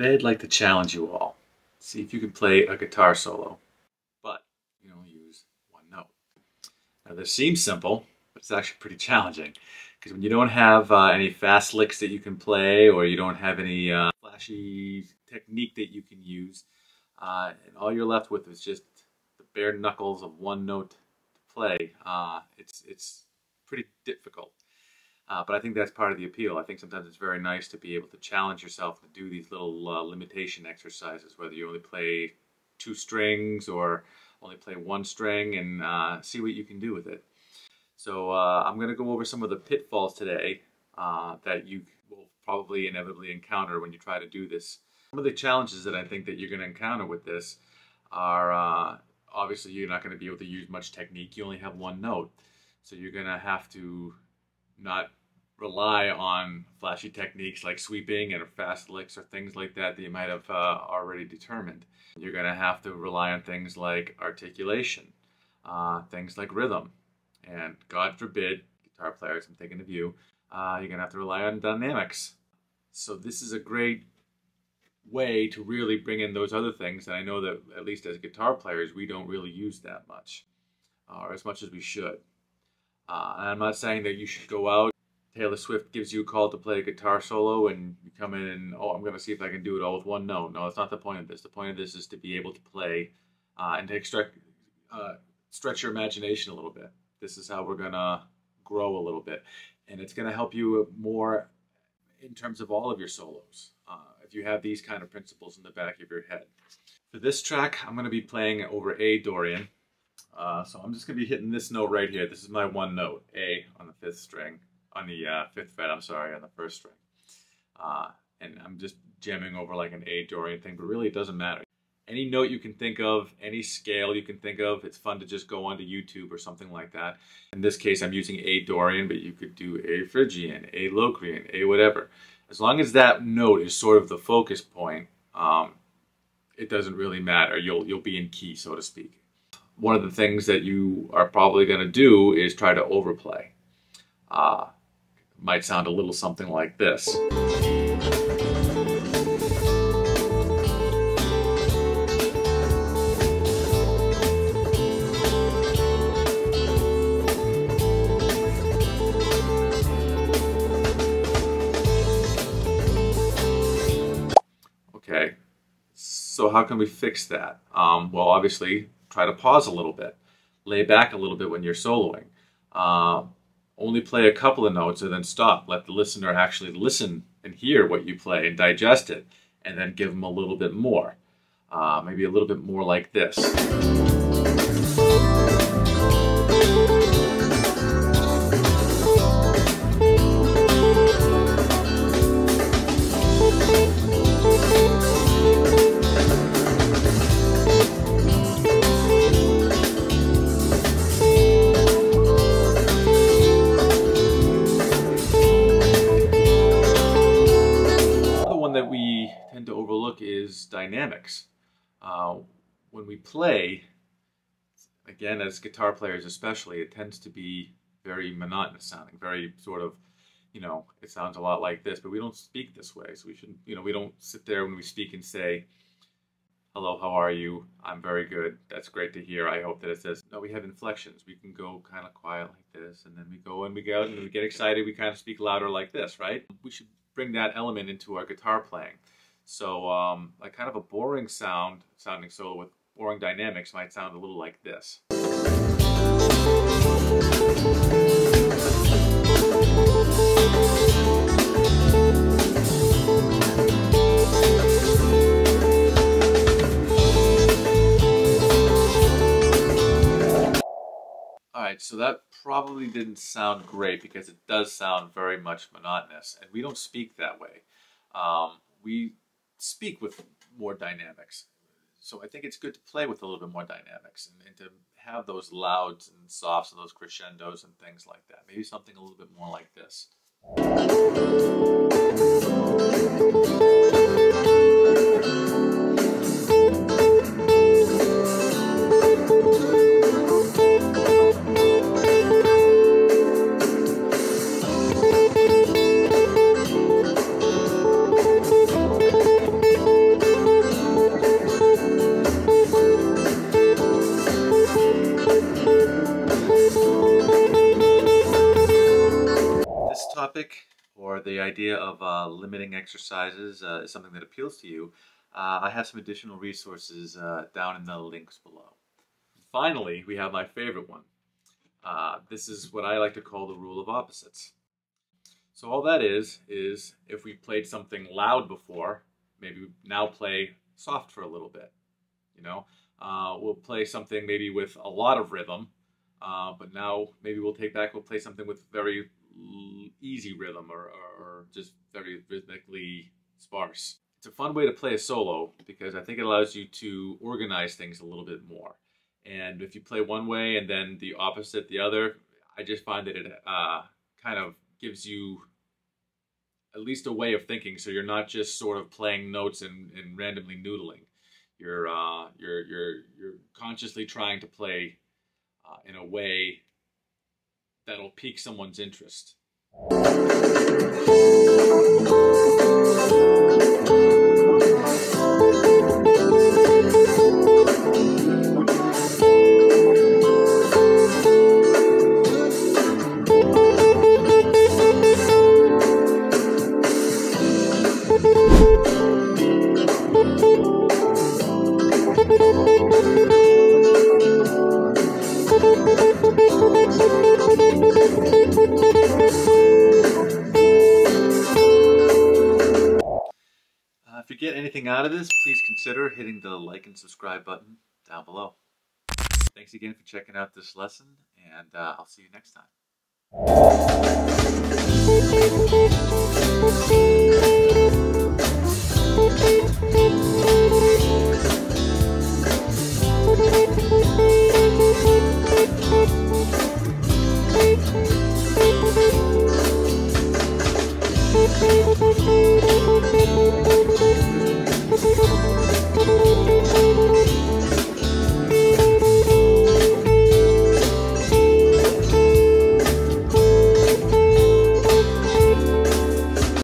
Today I'd like to challenge you all. See if you can play a guitar solo, but you only use one note. Now this seems simple, but it's actually pretty challenging. Because when you don't have uh, any fast licks that you can play, or you don't have any uh, flashy technique that you can use, uh, and all you're left with is just the bare knuckles of one note to play, uh, it's, it's pretty difficult. Uh, but I think that's part of the appeal. I think sometimes it's very nice to be able to challenge yourself to do these little uh, limitation exercises, whether you only play two strings or only play one string and uh, see what you can do with it. So uh, I'm going to go over some of the pitfalls today uh, that you will probably inevitably encounter when you try to do this. Some of the challenges that I think that you're going to encounter with this are uh, obviously you're not going to be able to use much technique. You only have one note. So you're going to have to not rely on flashy techniques like sweeping and fast licks or things like that that you might have uh, already determined. You're going to have to rely on things like articulation, uh, things like rhythm, and God forbid, guitar players, I'm thinking of you, uh, you're going to have to rely on dynamics. So this is a great way to really bring in those other things that I know that at least as guitar players we don't really use that much or as much as we should. Uh, and I'm not saying that you should go out Taylor Swift gives you a call to play a guitar solo and you come in and, oh, I'm going to see if I can do it all with one note. No, that's not the point of this. The point of this is to be able to play uh, and to extract, uh, stretch your imagination a little bit. This is how we're going to grow a little bit. And it's going to help you more in terms of all of your solos uh, if you have these kind of principles in the back of your head. For this track, I'm going to be playing over A Dorian. Uh, so I'm just going to be hitting this note right here. This is my one note, A on the fifth string on the uh, fifth fret, I'm sorry, on the first string. Uh, and I'm just jamming over like an A Dorian thing, but really it doesn't matter. Any note you can think of, any scale you can think of, it's fun to just go onto YouTube or something like that. In this case, I'm using A Dorian, but you could do A Phrygian, A Locrian, A whatever. As long as that note is sort of the focus point, um, it doesn't really matter. You'll, you'll be in key, so to speak. One of the things that you are probably going to do is try to overplay. Uh, might sound a little something like this. Okay, so how can we fix that? Um, well, obviously, try to pause a little bit. Lay back a little bit when you're soloing. Uh, only play a couple of notes and then stop. Let the listener actually listen and hear what you play and digest it, and then give them a little bit more. Uh, maybe a little bit more like this. Dynamics. Uh, when we play, again, as guitar players especially, it tends to be very monotonous sounding, very sort of, you know, it sounds a lot like this, but we don't speak this way. So we shouldn't, you know, we don't sit there when we speak and say, hello, how are you? I'm very good. That's great to hear. I hope that it says, no, we have inflections. We can go kind of quiet like this, and then we go and we go and we get excited. We kind of speak louder like this, right? We should bring that element into our guitar playing. So um, like kind of a boring sound, sounding solo with boring dynamics might sound a little like this. Alright, so that probably didn't sound great because it does sound very much monotonous, and we don't speak that way. Um, we speak with more dynamics. So I think it's good to play with a little bit more dynamics and, and to have those louds and softs and those crescendos and things like that. Maybe something a little bit more like this. Or the idea of uh, limiting exercises uh, is something that appeals to you, uh, I have some additional resources uh, down in the links below. Finally, we have my favorite one. Uh, this is what I like to call the rule of opposites. So all that is, is if we played something loud before, maybe now play soft for a little bit. You know, uh, we'll play something maybe with a lot of rhythm, but now maybe we'll take back, we'll play something with very easy rhythm or, or, or just very rhythmically sparse. It's a fun way to play a solo because I think it allows you to organize things a little bit more. And if you play one way and then the opposite the other, I just find that it uh, kind of gives you at least a way of thinking. So you're not just sort of playing notes and, and randomly noodling. You're uh, you're you're you're consciously trying to play uh, in a way that'll pique someone's interest. out of this, please consider hitting the like and subscribe button down below. Thanks again for checking out this lesson, and uh, I'll see you next time.